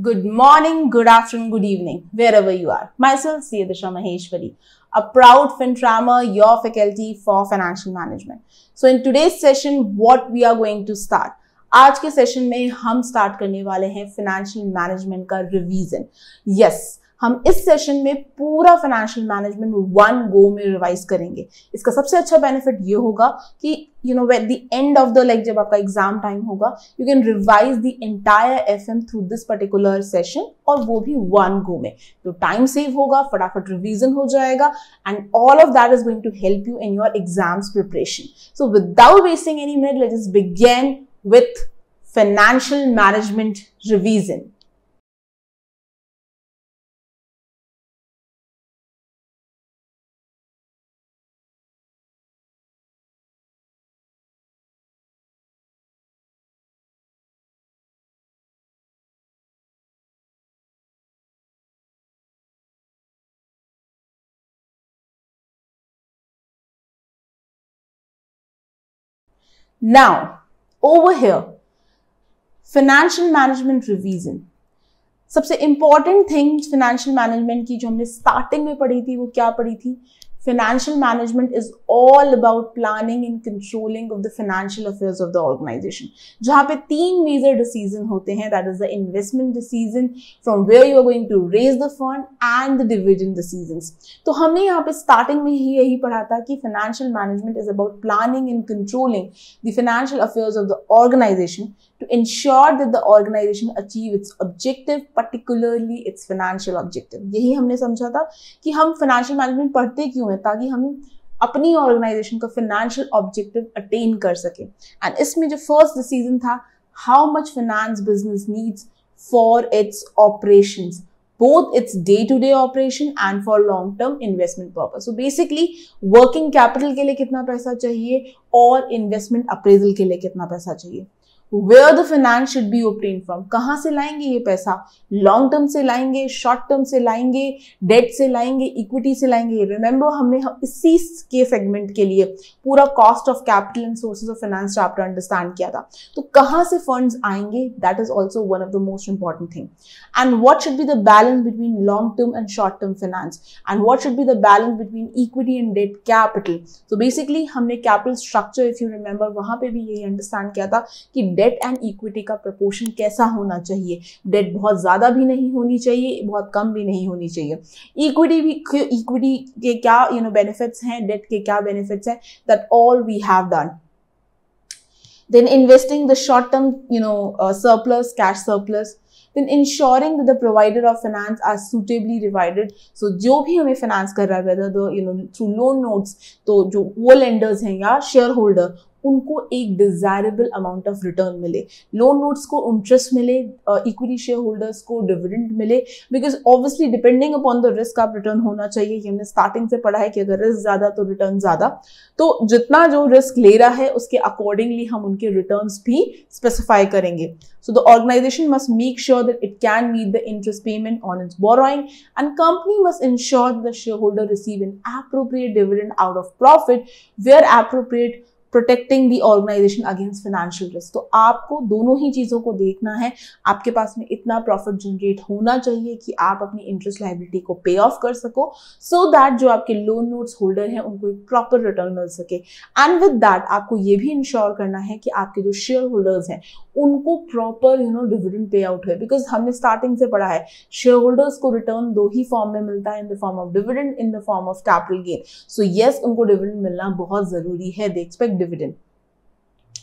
Good morning, good afternoon, good evening, wherever you are. Myself, Siyadisha Maheshwari, a proud FinTrammer, your faculty for financial management. So in today's session, what we are going to start? आज के session में हम start करने वाले हैं financial management का revision yes yes, हम इस सेशन में पूरा फाइनेंशियल मैनेजमेंट वन गो में रिवाइज करेंगे। इसका सबसे अच्छा बेनिफिट ये होगा कि you know wait the end of the like जब आपका एग्ज़ाम टाइम होगा you can revise the entire F M through this particular session और वो भी वन गो में। तो टाइम सेव होगा, फटाफट रिविजन हो जाएगा and all of that is going to help you in your exams preparation so without wasting any minute let is begin with financial management revision Now, over here, financial management revision. सबसे important thing financial management की जो हमने starting में पढ़ी थी वो क्या पढ़ी थी financial management is all about planning and controlling of the financial affairs of the organization जहाँ पे तीन major decision होते हैं that is the investment decision from where you are going to raise the fund and the dividend decisions तो हमने यहाँ पे starting में ही यही पढ़ा था कि financial management is about planning and controlling the financial affairs of the organization to ensure that the organization achieve its objective particularly its financial objective यही हमने समझा था कि हम financial management पढ़ते क्यों हैं ताकि हम अपनी ऑर्गेनाइजेशन का फाइनेंशियल ऑब्जेक्टिव अटेन कर सके एंड इसमें जो फ़र्स्ट डिसीज़न था how much finance business needs for its operation both its day-to-day operation and for long-term investment purpose. So basically, working capital के लिए कितना पैसा चाहिए और investment appraisal के लिए कितना पैसा चाहिए where the finance should be obtained from कहाँ से लाएँगे ये पैसा? लॉन्ग टर्म से लाएँगे शॉर्ट टर्म से लाएँगे डेट से लाएँगे इक्विटी से लाएँगे। रिमेंबर हमने इसी के सेगमेंट के लिए पूरा cost of capital and sources of finance chapter understand किया था। तो कहाँ से फंड्स आएँगे? That is also one of the most important thing and what should be the balance between long term and short term finance and what should be the balance between equity and debt capital तो basically हमने capital structure if you remember वहाँ पे भी यही understand किया था कि date and equity का प्रपोर्शन कैसा होना चाहिए डेट बहुत ज़्यादा भी नहीं होनी चाहिए बहुत कम भी नहीं होनी चाहिए इक्विटी भी इक्विटी के क्या यू नो बेनिफिट्स हैं डेट के क्या बेनिफिट्स हैं that all we have done then investing the short term you know uh, surplus cash surplus then ensuring that the provider of finance are suitably divided so जो भी हमें finance कर रहा है whether the you know through loan notes तो जो वो lenders हैं या shareholder उनको एक डिजायरेबल अमाउंट ऑफ़ रिटर्न मिले। लोन नोट्स को इंटरेस्ट मिले इक्विटी शेयर होल्डर्स को डिविडेंड मिले because obviously depending upon the risk आप रिटर्न होना चाहिए। ये हमने स्टार्टिंग से पढ़ा है कि अगर रिस्क ज़्यादा तो रिटर्न ज़्यादा। तो जितना जो रिस्क ले रहा है, उसके अकॉर्डिंगली हम उनके रिटर्न भी स्पेसिफाई करेंगे। So the organisation must make sure that it can meet the interest payment on its borrowing and company must ensure the share holder receive an appropriate dividend out of profit where appropriate protecting the organisation against financial risk तो आपको दोनों ही चीज़ों को देखना है। आपके पास में इतना प्रॉफिट जनरेट होना चाहिए कि आप अपनी इंटरेस्ट लाइबिलिटी को पे ऑफ़ कर सको सो so दैट जो आपके लोन नोट्स होल्डर हैं, उनको एक प्रॉपर रिटर्न मिल सके। एंड विद दैट आपको ये भी इंश्योर करना है कि आपके जो शेयर होल्डर्स हैं, उनको proper you know dividend pay out है। बिकॉज़ हमने स्टार्टिंग से पढ़ा है शेयर होल्डर्स को रिटर्न दो ही फॉर्म में मिलता है in the form of dividend in the form of capital gain so yes उनको डिविडेंड मिलना बहुत ज़रूरी है। They expect dividend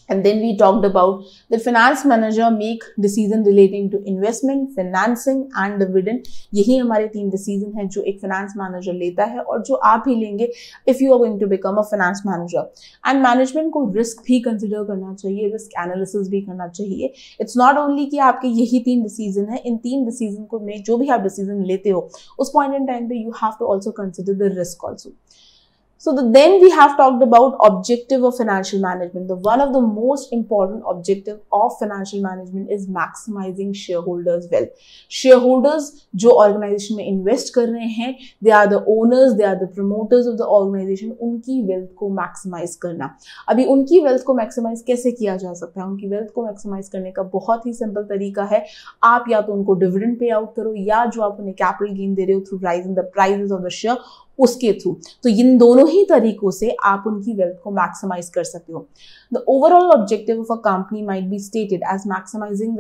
and then we talked about the finance manager make decision relating to investment financing and dividend यही हमारे तीन decision है जो एक finance manager लेता है और जो आप ही लेंगे if you are going to become a finance manager and management को risk भी consider करना चाहिए risk analysis भी करना चाहिए it's not only कि आपके यही तीन decision है इन तीन decision को में जो भी आप decision लेते हो उस point in time पे you have to also consider the risk also So the, then we have talked about objective of financial management. The one of the most important objective of financial management is maximizing shareholders wealth. Shareholders जो organization में invest कर रहे हैं, they are the owners, they are the promoters of the organization. उनकी wealth को maximize करना. अभी उनकी wealth को maximize कैसे किया जा सकता है? उनकी wealth को maximize करने का बहुत ही simple तरीका है. आप या तो उनको dividend pay out करो या जो आप उन्हें capital gain दे रहे हो through rising the prices of the share उसके थ्रू तो इन दोनों ही तरीकों से आप उनकी वेल्थ को मैक्सिमाइज कर सकते हो। The overall objective of a company might be stated as maximising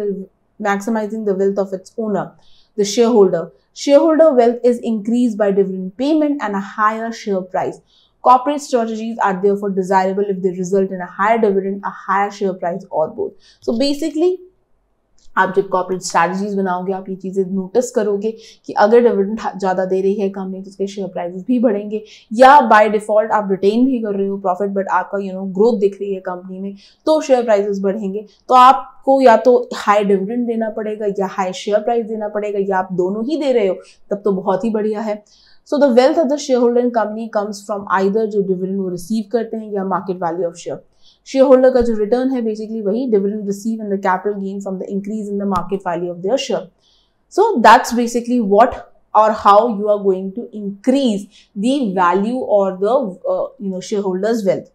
maximising the wealth of its owner the share holder share holder wealth is increase by dividend payment and a higher share price corporate strategies are therefore desirable if the result in a higher dividend a higher share price और both so basically आप जब corporate strategies बनाओगे, आप ये चीज़ें notice करोगे कि अगर डिविडेंड ज़्यादा दे रही है कंपनी तो उसके शेयर प्राइसेस भी बढ़ेंगे। या बाय डिफ़ॉल्ट आप रिटेन भी कर रहे हो प्रॉफिट बट आपका यू नो ग्रोथ दिख रही है कंपनी में तो शेयर प्राइसेस बढ़ेंगे। तो आपको या तो हाई डिविडेंड देना पड़ेगा या हाई शेयर प्राइस देना पड़ेगा, या आप दोनों ही दे रहे हो, तब तो बहुत ही बढ़िया है। So the wealth of the share holder company comes from either जो डिविडेंड वो रिसीव करते हैं या market value of share share holder का जो रिटर्न है बेसिकली वही dividend receive in the capital gain from the increase in the market value of their share so that's basically what और how you are going to increase the value और the you know share holders wealth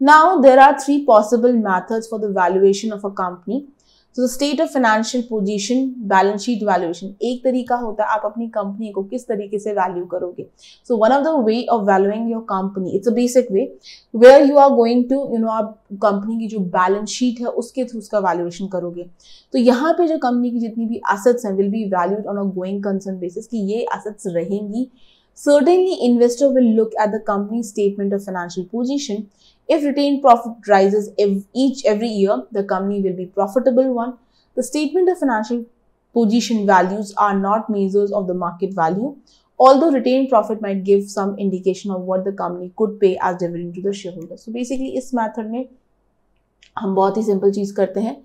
now there are three possible methods for the valuation of a company तो state of financial position balance sheet valuation एक तरीका होता है आप अपनी company को किस तरीके से वैल्यू करोगे? So one of the way of valuing your company it's a basic way where you are going to you know आप कंपनी की जो बैलेंस शीट है, उसके थ्रू उसका वैल्यूएशन करोगे। तो यहाँ पे जो कंपनी की जितनी भी एसेट्स हैं will be valued on a going concern basis कि ये असेट्स रहेंगी Certainly, investor will look at the company's statement of financial position. If retained profit rises each every year, the company will be profitable one. The statement of financial position values are not measures of the market value, although retained profit might give some indication of what the company could pay as dividend to the shareholder. So basically, इस method में हम बहुत ही simple चीज़ करते हैं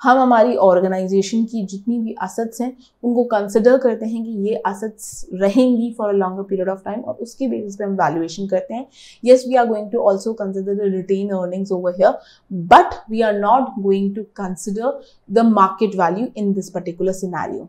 हम हमारी organisation की जितनी भी असट्स हैं, उनको कंसिडर करते हैं कि ये असट्स रहेंगी for a longer period of time और उसके बेसिस पे हम वैल्यूएशन करते हैं। Yes we are going to also consider the retain earnings over here but we are not going to consider the market value in this particular scenario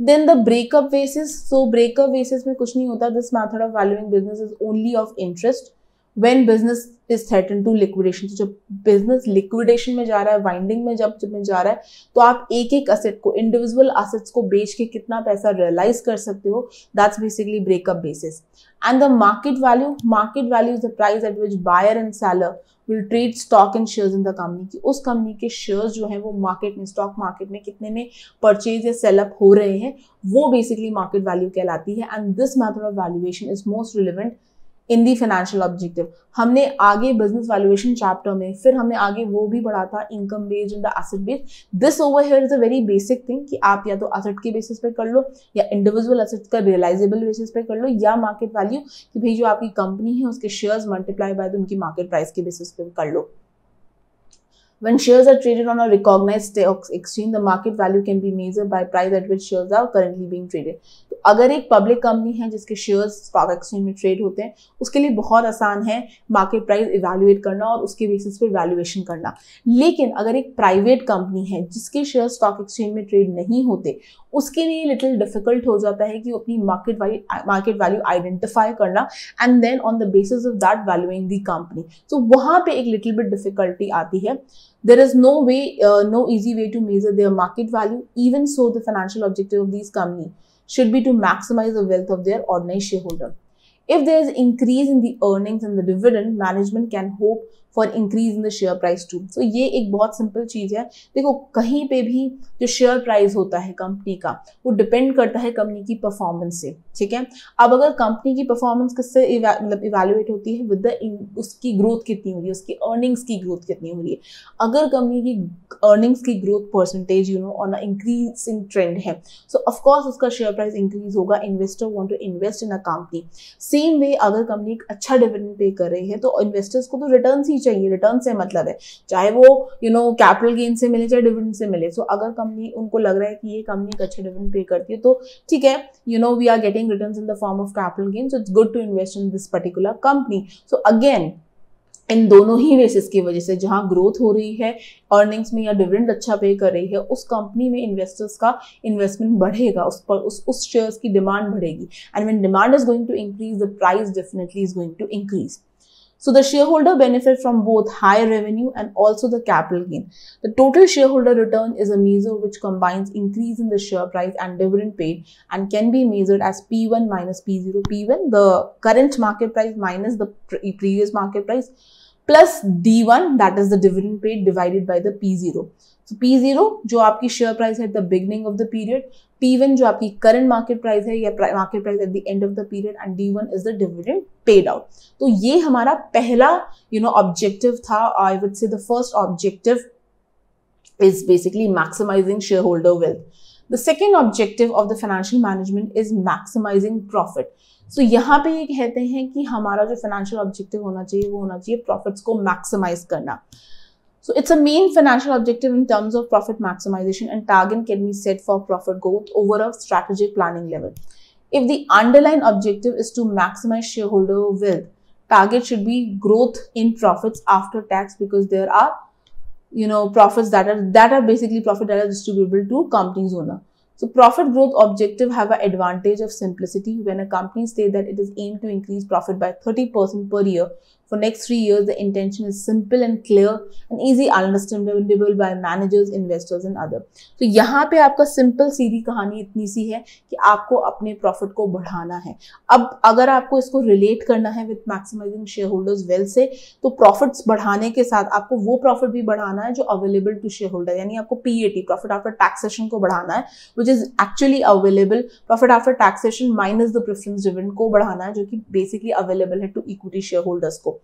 then the breakup basis so breakup basis में कुछ नहीं होता this method of valuing business is only of interest when business is threaten to liquidation तो जब business liquidation में जा रहा है वाइंडिंग में जब जब में जा रहा है तो आप एक एक असेट को इंडिविजुअल असेट्स को बेच के कितना पैसा रियलाइज़ कर सकते हो that's basically breakup basis and the market value market value is the price at which buyer and seller will trade stock and shares in the company की उस कंपनी के शेयर्स जो है, वो मार्केट में स्टॉक मार्केट में कितने में परचेज या सेलअप हो रहे हैं, वो बेसिकली मार्केट वैल्यू कहलाती है. And this method of valuation is most relevant in the financial objective हमने आगे बिज़नेस वैल्यूएशन चैप्टर में, फिर हमने आगे वो भी पढ़ा था income based in the asset based this over here is a very basic thing कि आप या तो एसेट के बेसिस पे कर लो, या इंडिविजुअल एसेट का रियलाइजेबल बेसिस पे कर लो, या मार्केट वैल्यू कि भाई जो आपकी कंपनी है, उसके शेयर्स मल्टीप्लाई बाय उनकी मार्केट प्राइस के बेसिस पे कर लो। When shares are traded on a recognized stock exchange, the market value can be measured by price at which shares are currently being traded. तो अगर एक पब्लिक कंपनी है जिसके शेयर्स स्टॉक एक्सचेंज में ट्रेड होते हैं उसके लिए बहुत आसान है मार्केट प्राइस इवेल्युएट करना और उसके बेसिस पे वैल्यूएशन करना लेकिन अगर एक प्राइवेट कंपनी है जिसके शेयर स्टॉक एक्सचेंज में ट्रेड नहीं होते उसके लिए लिटिल डिफ़िकल्ट हो जाता है कि अपनी मार्केट वाली मार्केट वैल्यू आइडेंटिफाई करना and then on the basis of that valuing the company so वहाँ पे एक लिटिल बिट डिफिकल्टी आती है। There is no way no easy way to measure their market value even so the financial objective of this company should be to maximise the wealth of their ordinary share holder if there is increase in earnings earnings the dividend management can hope for increase in the share price too so ये एक बहुत simple चीज़ है। देखो, कहीं पे भी जो शेयर प्राइस होता है कंपनी का, वो डिपेंड करता है कंपनी की परफॉर्मेंस से, ठीक है? अब अगर कंपनी की परफॉर्मेंस किससे मतलब इवेल्युएट होती है? विद द उसकी ग्रोथ कितनी हो रही है? उसकी अर्निंग्स की ग्रोथ कितनी हो रही है? अगर कंपनी की अर्निंग्स की growth percentage you know on increasing trend है सो ऑफकोर्स उसका शेयर प्राइस इंक्रीज होगा। Investor want to invest in a company same way अगर कंपनी एक अच्छा डिविडेंड पे कर रही है तो इन्वेस्टर्स को तो रिटर्न ही चाहिए रिटर्न से मतलब है। चाहे वो यू नो कैपिटल गेन से मिले चाहे डिविडेंड से मिले। सो so, अगर कंपनी उनको लग रहा है कि ये कंपनी एक अच्छे डिविडेंड पे करती है तो ठीक है you know we are getting return in the form of capital gain so it's good to invest in this particular company so again in दोनों ही बेसिस की वजह से जहाँ ग्रोथ हो रही है अर्निंग्स में या डिविडेंड अच्छा पे कर रही है उस कंपनी में इन्वेस्टर्स का इन्वेस्टमेंट बढ़ेगा उस पर उस उस शेयर्स की डिमांड बढ़ेगी। And when demand is going to increase the price definitely is going to increase So the shareholder benefit from both high revenue and also the capital gain. The total shareholder return is a measure which combines increase in the share price and dividend paid and can be measured as P1 minus P0. P1, the current market price minus the previous market price plus D one that is the dividend paid divided by the P zero P zero जो आपकी share price है at the beginning of the period P one जो आपकी current market price है या market price at the end of the period and D one is the dividend paid out तो ये हमारा पहला यू नो ऑब्जेक्टिव था I would say the first objective is basically maximising share holder wealth the second objective of the financial management is maximising profit so यहाँ पे ये कहते हैं कि हमारा जो फाइनेंशियल ऑब्जेक्टिव होना चाहिए, वो होना चाहिए प्रॉफिट्स को मैक्सिमाइज करना। So it's a main financial objective in terms of profit maximisation and target can be set for profit growth over a strategic planning level if the underline objective is to maximise share holder will target should be growth in profits after tax because there are you know profits that are that are basically profit that are distributable to company's owner so profit growth objective have an advantage of simplicity. When a company state that it is aimed to increase profit by 30% per year For next three years, the intention is simple and clear and easy understandable by managers, investors and other. तो यहाँ पे आपका simple सीधी कहानी इतनी सी है कि आपको अपने प्रॉफिट को बढ़ाना है अब अगर आपको इसको रिलेट करना है with maximising share holders wealth से तो प्रॉफिट्स बढ़ाने के साथ आपको वो प्रॉफिट भी बढ़ाना है जो अवेलेबल टू शेयर होल्डर यानी आपको पीएटी प्रॉफिट आफ्टर टैक्सेशन को बढ़ाना है which is actually available profit after taxation minus the preference dividend को बढ़ाना है जो कि बेसिकली अवेलेबल है टू इक्विटी शेयर होल्डर्स को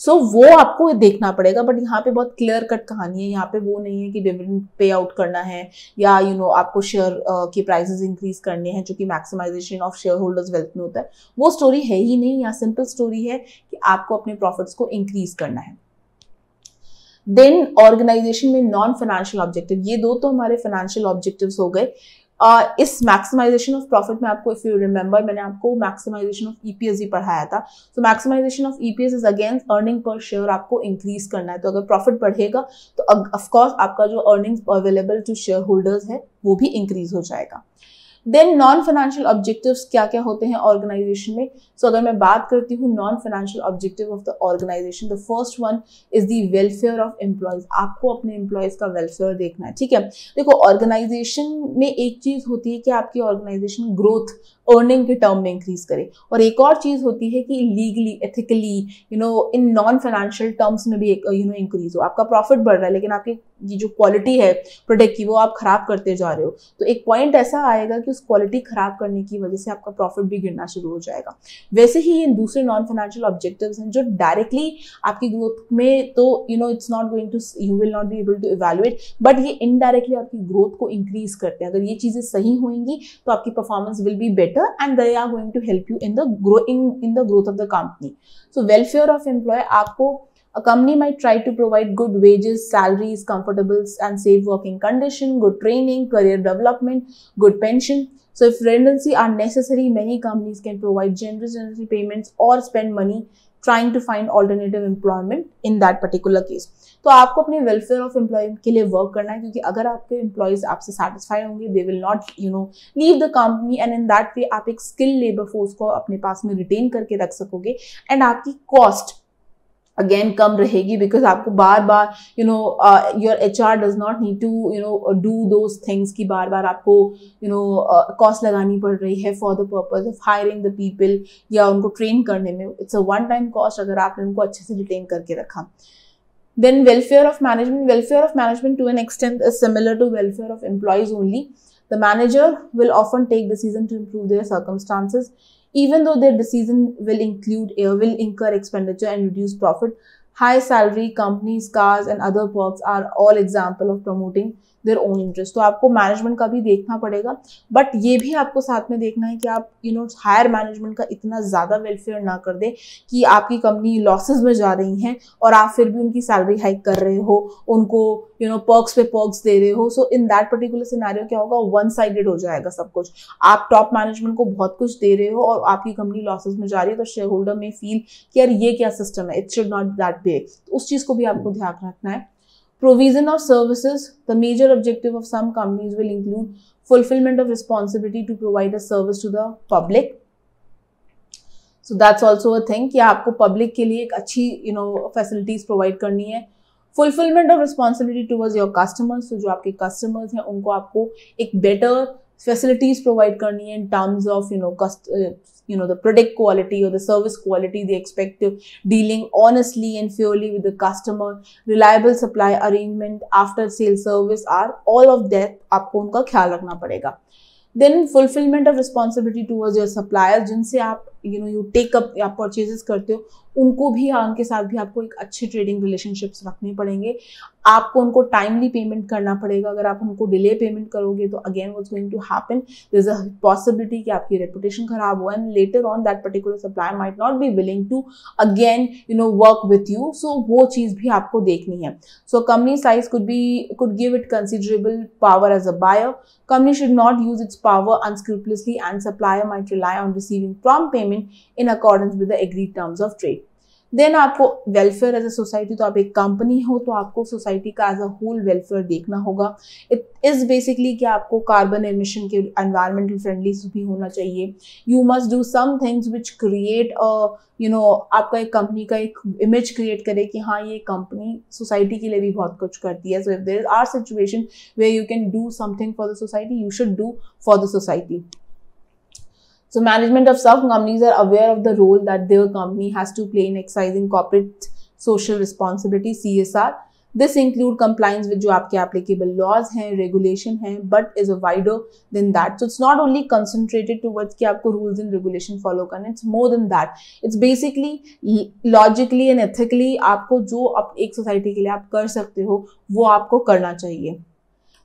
सो so, वो आपको देखना पड़ेगा बट यहाँ पे बहुत क्लियर कट कहानी है। यहाँ पे वो नहीं है कि डिविडेंड पे आउट करना है या यू you नो know, आपको शेयर uh, के प्राइसेस इंक्रीज करने हैं जो कि maximisation of share holders wealth में होता है। वो स्टोरी है ही नहीं यहाँ सिंपल स्टोरी है कि आपको अपने प्रॉफिट्स को इंक्रीज करना है। देन ऑर्गेनाइजेशन में नॉन फाइनेंशियल ऑब्जेक्टिव ये दो तो हमारे फाइनेंशियल ऑब्जेक्टिव्स हो गए। इस मैक्सिमाइजेशन ऑफ़ प्रॉफिट में आपको इफ़ यू रिमेंबर मैंने आपको मैक्सिमाइजेशन ऑफ़ ईपीएस भी पढ़ाया था। तो maximisation of EPS is again earning per share आपको इंक्रीज करना है। तो अगर प्रॉफिट बढ़ेगा तो ऑफकोर्स आपका जो earning available to share holders है, वो भी इंक्रीज हो जाएगा। देन नॉन फाइनेंशियल ऑब्जेक्टिव्स क्या क्या होते हैं ऑर्गेनाइजेशन में? सो so, अगर मैं बात करती हूँ non financial objective of the organisation the first one is the welfare of employees आपको अपने एम्प्लॉयज़ का वेलफेयर देखना है ठीक है? देखो ऑर्गेनाइजेशन में एक चीज़ होती है कि आपकी ऑर्गेनाइजेशन ग्रोथ अर्निंग के टर्म में इंक्रीज करे। और एक और चीज़ होती है कि legally ethically you know in non financial terms में भी एक यू नो इंक्रीज हो। आपका प्रॉफिट बढ़ रहा है, लेकिन आपकी ये जो क्वालिटी है प्रोडक्ट की, वो आप खराब करते जा रहे हो। तो एक पॉइंट ऐसा आएगा कि उस क्वालिटी खराब करने की वजह से आपका प्रॉफिट भी गिरना शुरू हो जाएगा। वैसे ही ये दूसरे नॉन फाइनेंशियल ऑब्जेक्टिव्स हैं, जो डायरेक्टली आपकी ग्रोथ में तो you know it's not going to you will not be able to evaluate but ये इनडायरेक्टली आपकी ग्रोथ को इंक्रीज करते हैं। अगर ये चीज़ें सही होंगी तो आपकी performance will be better And they are going to help you in the grow in in the growth of the company so welfare of employ आपको A company might try to provide good wages, salaries, comfortable and safe working condition, good training, career development, good pension. So if redundancy are necessary, many companies can provide generous redundancy payments or spend money trying to find alternative employment in that particular case तो आपको अपने welfare of employ के लिए work करना है, क्योंकि अगर आपके एम्प्लॉयज़ आपसे सेटिस्फाई होंगे they will not you know leave the company and in that way आप एक स्किल लेबर फोर्स को अपने पास में रिटेन करके रख सकोगे एंड आपकी कॉस्ट अगेन कम रहेगी बिकॉज़ आपको बार बार you know your H R does not need to you know do दो थिंग्स की बार बार आपको यू नो कॉस्ट लगानी पड़ रही है for the purpose of hiring the people या उनको ट्रेन करने में। It's a one time cost अगर आपने उनको अच्छे से रिटेन करके रखा। Then welfare of management welfare of management to an extent is similar to welfare of employees only the manager will often take decision to improve their circumstances even though their decision will include uh, will incur expenditure and reduce profit high salary companies cars and other perks are all example of promoting their own interest तो आपको management का भी देखना पड़ेगा but ये भी आपको साथ में देखना है कि आप यू नो हायर मैनेजमेंट का इतना ज़्यादा वेलफेयर ना कर दे कि आपकी कंपनी लॉसेज में जा रही हैं और आप फिर भी उनकी सैलरी हाइक कर रहे हो, उनको यू नो पर्क्स पे पर्क्स दे रहे हो। So in that particular scenario क्या होगा? वन साइडेड हो जाएगा सब कुछ। आप टॉप मैनेजमेंट को बहुत कुछ दे रहे हो और आपकी कंपनी लॉसेज में जा रही है तो शेयर होल्डर में फील कि यार ये क्या सिस्टम है? It should not that big उस चीज़ को भी आपको ध्यान रखना है। Provision of services the major objective of some companies will include fulfillment of responsibility to provide a service to the public so that's also a thing कि आपको public के लिए एक अच्छी you know facilities provide करनी है fulfilment of responsibility towards your customers तो जो आपके कस्टमर्स हैं उनको आपको एक बेटर फैसिलिटीज़ प्रोवाइड करनी है in terms of you know you know the product quality or the service quality they expect dealing honestly and fairly with the customer reliable supply arrangement after sale service are all of that आपको उनका ख्याल रखना पड़ेगा then fulfilment of responsibility towards your supplier जिनसे आप you know you take up आप purchases करते हो, उनको भी उनके साथ भी आपको एक अच्छे ट्रेडिंग रिलेशनशिप्स रखने पड़ेंगे। आपको उनको टाइमली पेमेंट करना पड़ेगा। अगर आप उनको डिले पेमेंट करोगे तो again was going to happen there is a possibility कि आपकी रेपुटेशन खराब हो and later on that particular supply might not be willing to again you know work with you so वो चीज़ भी आपको देखनी है। So company size could be could give it considerable power as a buyer company should not use its power unscrupulously, and supplier might rely on receiving prompt payment in accordance with the agreed terms of trade. Then आपको welfare as a society तो आप एक company हो तो आपको society का as a whole welfare देखना होगा। इट इज़ बेसिकली कि आपको कार्बन एमिशन के एनवायरमेंटल फ्रेंडली भी होना चाहिए। You must do some things which create a you know आपका एक कंपनी का एक इमेज क्रिएट करे कि हाँ ये कंपनी सोसाइटी के लिए भी बहुत कुछ करती है। So if there are situation way you can do something for the society you should do for the society So management of some companies are aware of the role that their company has to play in exercising corporate social responsibility CSR. This include compliance with जो आपके applicable laws हैं, regulation हैं, but is a wider than that. So it's not only concentrated towards कि आपको rules and regulation follow करना. It's more than that. It's basically logically and ethically आपको जो आप एक society के लिए आप कर सकते हो वो आपको करना चाहिए.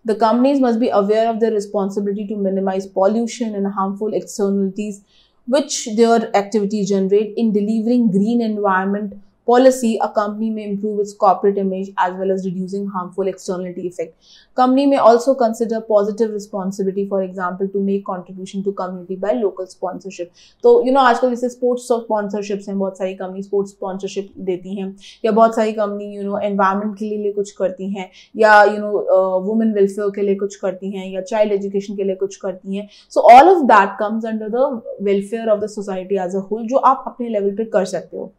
The companies must be aware of their responsibility to minimize pollution and harmful externalities which their activities generate in delivering green environment policy a company में improve its corporate image as well as reducing harmful externality effect company में also consider positive responsibility for example to make contribution to community by local sponsorship तो you know आजकल जैसे sports sponsorships हैं, बहुत सारी company sports sponsorship देती हैं या बहुत सारी कंपनी यू नो एनवायरमेंट के लिए कुछ करती हैं या यू नो वुमेन वेलफेयर के लिए कुछ करती हैं या चाइल्ड एजुकेशन के लिए कुछ करती हैं। So all of that comes under the welfare of the society as a whole जो आप अपने लेवल पर कर सकते हो।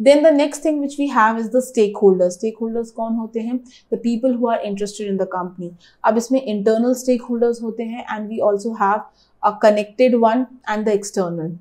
Then the next thing which we have is the stake holders stake holders कौन होते हैं? The people who are interested in the company अब इसमें इंटरनल स्टेक होल्डर्स होते हैं and we also have a connected one and the external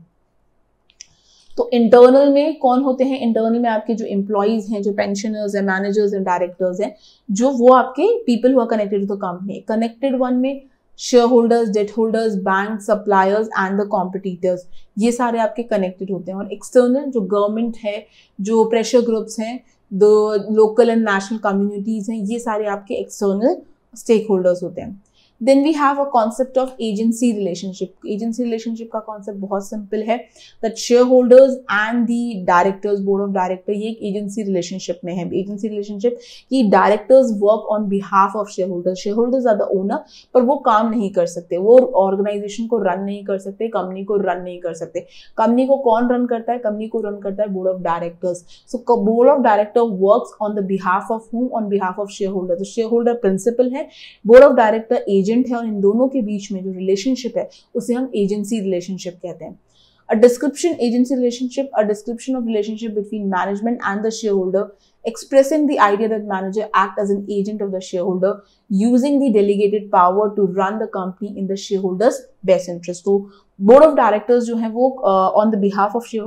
तो internal में कौन होते हैं? इंटरनल में आपके जो एम्प्लॉयज़ हैं, जो पेंशनर्स हैं मैनेजर्स हैं डायरेक्टर्स हैं, जो वो आपके पीपल हुआ connected to the company connected one में share holders debt holders bank suppliers and the competitors ये सारे आपके कनेक्टेड होते हैं और एक्सटर्नल जो गवर्नमेंट है, जो प्रेशर ग्रुप्स हैं the local and national communities हैं, ये सारे आपके एक्सटर्नल स्टेक होल्डर्स होते हैं। Then we have a concept of agency relationship agency relationship का कॉन्सेप्ट बहुत सिंपल है that shareholders and the directors board of director ये एक एजेंसी रिलेशनशिप में है। एजेंसी रिलेशनशिप कि directors work on behalf of shareholders shareholders are the owner पर वो काम नहीं कर सकते। वो ऑर्गेनाइजेशन को रन नहीं कर सकते कंपनी को रन नहीं कर सकते। कंपनी को कौन रन करता है? कंपनी को रन करता है board of directors so board of director work on the behalf of whom on behalf of shareholder तो शेयर होल्डर प्रिंसिपल है board of director agent agent है और इन दोनों के बीच में जो रिलेशनशिप है, उसे हम एजेंसी रिलेशनशिप कहते हैं। A description agency relationship a description of relationship between management and the shareholder expressing the idea that manager act as an agent of the shareholder, using the delegated power to run the company in the shareholder's best interest. तो board of directors जो हैं वो on the behalf of share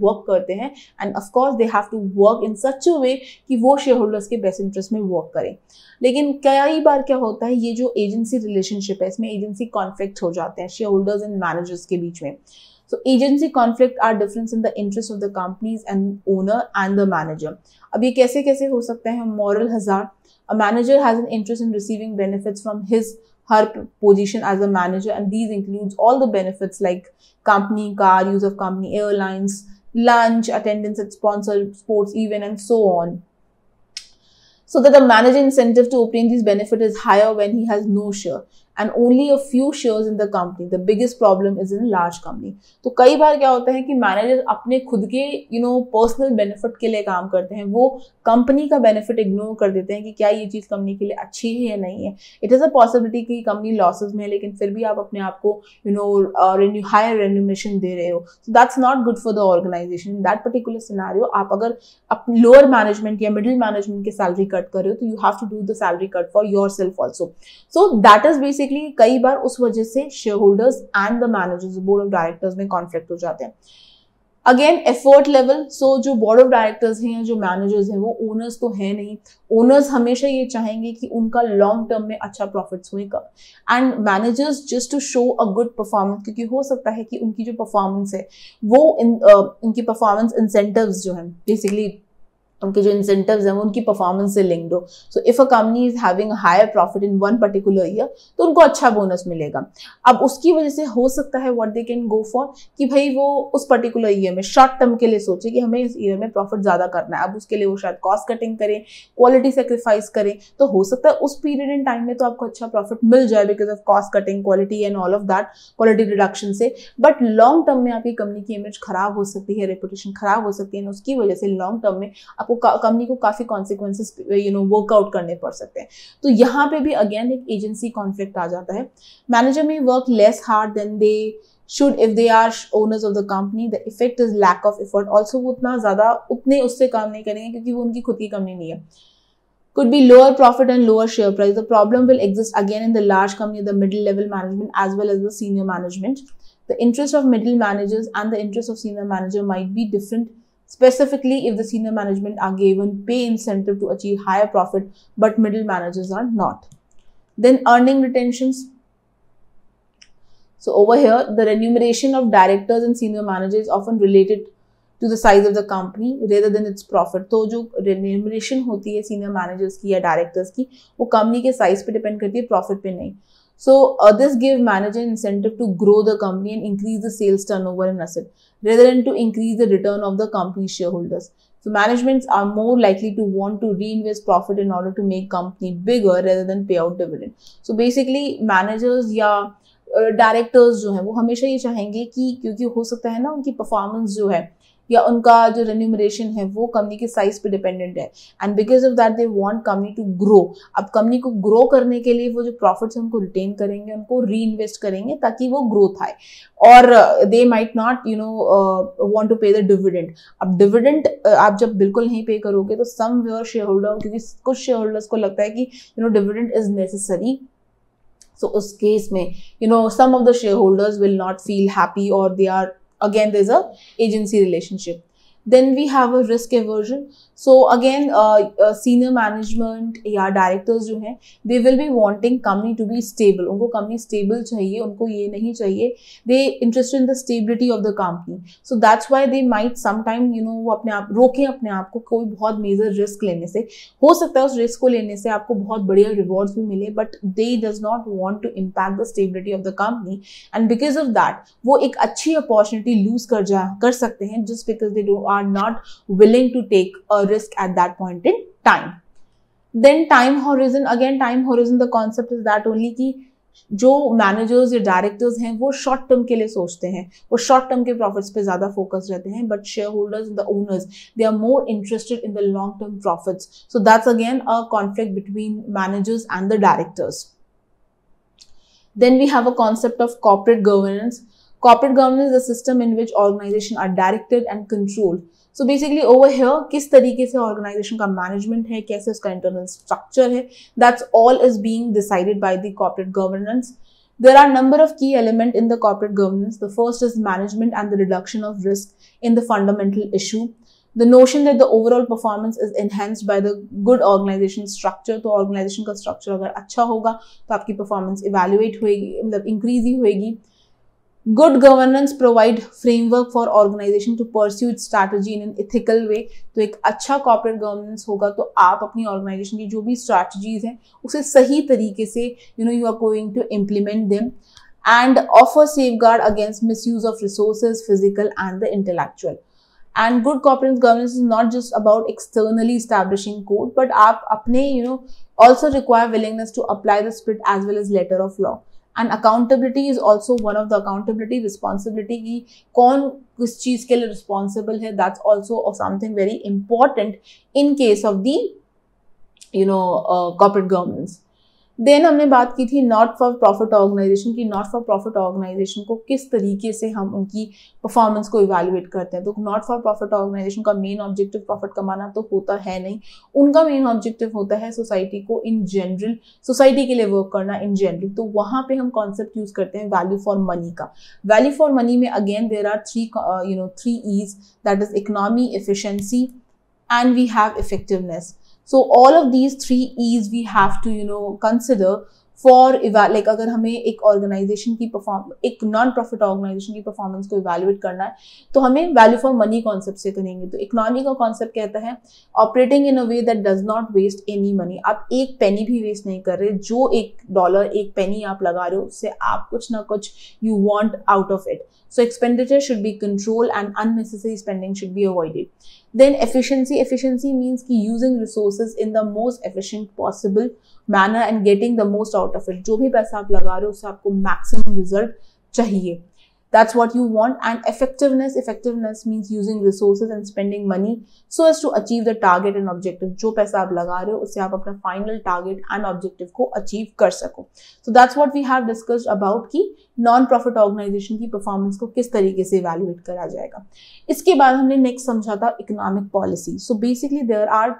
work करते हैं and of course they have to work in such a way कि वो shareholders के best interest में वर्क करें लेकिन कई बार क्या होता है ये जो एजेंसी रिलेशनशिप है इसमें एजेंसी कॉन्फ्लिक्ट हो जाते हैं शेयर होल्डर्स एंड मैनेजर्स के बीच में So agency conflict are difference in the interest of the companies and owner and the manager. अब ये कैसे कैसे हो सकते हैं मॉरल हजार A manager has an interest in receiving benefits from his her position as a manager and these includes all the benefits like company car, use of company airlines, lunch, attendance at sponsored sports event and so on. So that the manager incentive to obtain these benefits is higher when he has no share. And only a few shares in the company the biggest problem is in large company तो कई बार क्या होता है कि manager अपने खुद के यू नो पर्सनल बेनिफिट के लिए काम करते हैं। वो कंपनी का बेनिफिट इग्नोर कर देते हैं कि क्या ये चीज़ कंपनी के लिए अच्छी है या नहीं है। इट इज़ अ पॉसिबिलिटी कि कंपनी लॉसेज में है, लेकिन फिर भी आप अपने आप को यू नो हायर रेन्यूमेशन दे रहे हो। So that's not good for the organization that particular scenario आप अगर अपने लोअर मैनेजमेंट या मिडिल मैनेजमेंट की सैलरी कट कर रहे हो तो you have to do the salary cut for yourself also so that is basic basically कई बार उस वजह से shareholders and the managers board of directors में कॉन्फ्लिक्ट हो जाते हैं। अगेन एफर्ट लेवल सो जो बोर्ड ऑफ़ डायरेक्टर्स हैं या जो मैनेजर्स हैं वो ओनर्स तो है नहीं। ओनर्स हमेशा ये चाहेंगे कि उनका लॉन्ग टर्म में अच्छा प्रॉफिट्स होएगा and managers just to show a good performance क्योंकि हो सकता है कि उनकी जो परफॉर्मेंस है वो इन uh, उनकी परफॉर्मेंस इंसेंटिव्स जो है बेसिकली उनके जो इंसेंटिव्स हैं, वो उनकी परफॉर्मेंस से लिंक्ड हो। So if a company is having higher profit in one particular year तो उनको अच्छा बोनस मिलेगा। अब उसकी वजह से हो सकता है what they can go for कि भाई वो उस पर्टिकुलर ईयर में शॉर्ट टर्म के लिए सोचे कि हमें इस ईयर में प्रॉफिट ज़्यादा करना है। अब उसके लिए वो शायद कॉस्ट कटिंग करें क्वालिटी सेक्रीफाइस करें तो हो सकता है उस पीरियड इन टाइम में तो आपको अच्छा प्रॉफिट मिल जाए because of cost cutting quality and all of that quality reduction से। बट लॉन्ग टर्म में आपकी कंपनी की इमेज खराब हो सकती है रेपुटेशन खराब हो सकती है उसकी वजह से लॉन्ग टर्म में आपको कंपनी को काफ़ी कॉन्सिक्वेंसेस यू नो वर्कआउट करने पड़ सकते हैं तो यहाँ पे भी अगेन एक एजेंसी कॉन्फ्लिक्ट आ जाता है manager may work less hard than they should if they are owners of the company the effect is lack of effort also वो उतना ज़्यादा उतने उससे काम नहीं करेंगे क्योंकि वो उनकी खुद की कंपनी नहीं है could be lower profit and lower share price. The problem will exist again in the large company, the middle level management as well as the senior management. The interest of middle managers and the interest of senior manager might be different specifically if the senior management are given pay incentive to achieve higher profit but middle managers are not then earning retentions so over here the remuneration of directors and senior managers often related to the size of the company rather than its profit तो जो remuneration होती है senior managers की या directors की वो company के size पे depend करती है profit पे नहीं So uh, this give manager incentive to grow the company and increase the sales turnover and asset rather than to increase the return of the company shareholders. So managements are more likely to want to reinvest profit in order to make company bigger rather than pay out dividend. So basically managers या directors uh, जो हैं वो हमेशा ये चाहेंगे कि क्योंकि हो सकता है ना उनकी परफॉर्मेंस जो है या उनका जो रेन्यूमरेशन है वो कंपनी के साइज़ पे डिपेंडेंट है. And because of that they want company to grow अब कंपनी को ग्रो करने के लिए वो जो प्रॉफिट्स उनको रिटेन करेंगे उनको री इन्वेस्ट करेंगे ताकि वो ग्रोथ आए. और they might not you know want to pay the dividend अब डिविडेंड uh, आप जब बिल्कुल नहीं पे करोगे तो सम वेयर शेयर होल्डर क्योंकि कुछ शेयर होल्डर्स को लगता है कि you know dividend is necessary so उस केस में you know some of the shareholders will not feel happy और they are again there's a agency relationship then we have a risk aversion. So again senior management या directors जो हैं they will be wanting company to be stable उनको company stable चाहिए, उनको ये नहीं चाहिए. They interested in the stability of the company so that's why they might sometime you know वो अपने आप, रोकें अपने आप को कोई बहुत मेजर रिस्क लेने से. हो सकता है उस रिस्क को लेने से आपको बहुत बढ़िया रिवॉर्ड्स भी मिले but they does not want to impact the stability of the company and because of that वो एक अच्छी अपॉर्चुनिटी लूज कर जा, कर सकते हैं just because they do are not willing to take a risk at that point in time. Then time horizon, again time horizon, the concept is that only कि जो मैनेजर्स या डायरेक्टर्स हैं वो शॉर्ट टर्म के लिए सोचते हैं वो शॉर्ट टर्म के प्रॉफिट्स पे ज़्यादा फोकस रहते हैं but shareholders the owners they are more interested in the long term profits so that's again a conflict between managers and the directors then we have a concept of corporate governance. Corporate governance is a system in which organizations are directed and controlled so basically over here किस तरीके से organization का management है कैसे उसका internal structure है that's all is being decided by the corporate governance There are number of key elements in the corporate governance. The first is management and the reduction of risk in the fundamental issue. The notion that the overall performance is enhanced by the good organization structure. तो organization का structure अगर अच्छा होगा तो आपकी performance evaluate होएगी मतलब increase ही होएगी Good governance provide framework for organisation to pursue it strategy in an ethical way तो एक अच्छा कॉर्पोरेट गवर्नेंस होगा तो आप अपनी ऑर्गेनाइजेशन की जो भी स्ट्रैटेजीज हैं उसे सही तरीके से you know you are going to implement them and offer safeguard against misuse of resources, physical and the intellectual. And good corporate governance is not just about externally establishing code, but आप अपने you know also require willingness to apply the spirit as well as letter of law. And accountability is also one of the accountability responsibility की कौन किस चीज़ के लिए responsible है that's also something very important in case of the you know uh, corporate governance. Then हमने बात की थी नॉट फॉर प्रॉफिट ऑर्गेनाइजेशन की नॉट फॉर प्रॉफिट ऑर्गेनाइजेशन को किस तरीके से हम उनकी परफॉर्मेंस को इवेल्युएट करते हैं। तो नॉट फॉर प्रॉफिट ऑर्गेनाइजेशन का मेन ऑब्जेक्टिव प्रॉफिट कमाना तो होता है नहीं। उनका मेन ऑब्जेक्टिव होता है सोसाइटी को इन जनरल सोसाइटी के लिए वर्क करना इन जनरल तो वहाँ पर हम कॉन्सेप्ट यूज़ करते हैं वैल्यू फॉर मनी का। वैल्यू फॉर मनी में again there are three you know three E's that is economy efficiency and we have effectiveness so all of these three e's we have to you know consider for like अगर हमें एक organisation की perform एक non profit organisation की performance को evaluate करना है तो हमें वैल्यू फॉर मनी कॉन्सेप्ट से करेंगे तो इकोनॉमी का कॉन्सेप्ट कहता है operating in a way that does not waste any money आप एक पेनी भी वेस्ट नहीं कर रहे, जो एक डॉलर एक पेनी आप लगा रहे हो, उससे आप कुछ ना कुछ you want out of it So expenditure should be controlled and unnecessary spending should be avoided. Then efficiency. Efficiency means ki using resources in the most efficient possible manner and getting the most out of it. जो भी पैसा आप लगा रहे हो उससे आपको maximum result चाहिए. That's what you want. And effectiveness, effectiveness means using resources and spending money so as to achieve the target and objective. जो पैसा आप लगा रहे हो उससे आप अपना final target and objective को achieve कर सको. So that's what we have discussed about कि नॉन प्रॉफिट ऑर्गेनाइजेशन की परफॉर्मेंस को किस तरीके से इवेल्युएट करा जाएगा इसके बाद हमने नेक्स्ट समझा था economic policy so basically there are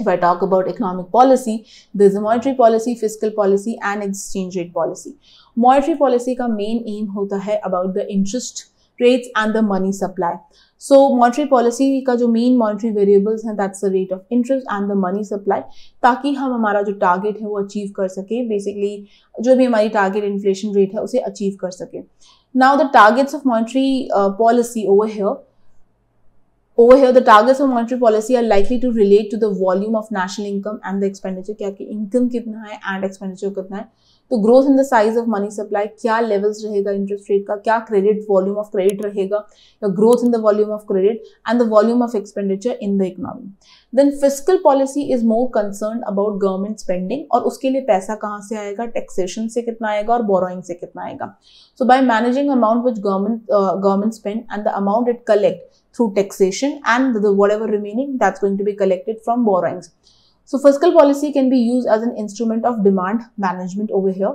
if I talk about economic policy, there's a monetary policy, fiscal policy and exchange rate policy. Monetary policy का main aim होता है about the interest rates and the money supply. So monetary policy का जो main monetary variables हैं that's the rate of interest and the money supply ताकि हम हमारा जो target है वो achieve कर सके basically जो भी हमारी target inflation rate है उसे achieve कर सके Now the targets of monetary uh, policy over here Over here, the targets of monetary policy are likely to relate to the volume of national income and the expenditure. क्या कि income कितना है and expenditure कितना है? तो growth in the size of money supply क्या levels रहेगा interest rate का? क्या क्रेडिट वॉल्यूम ऑफ़ क्रेडिट रहेगा? या growth in the volume of credit and the volume of expenditure in the economy then fiscal policy is more concern about government spending और उसके लिए पैसा कहाँ से आएगा? टैक्सेशन से कितना आएगा और बोरोइंग से कितना आएगा? So by managing amount which government government spend and the amount it collect through taxation and the whatever remaining that's going to be collected from borrowings. So fiscal policy can be used as an instrument of demand management over here.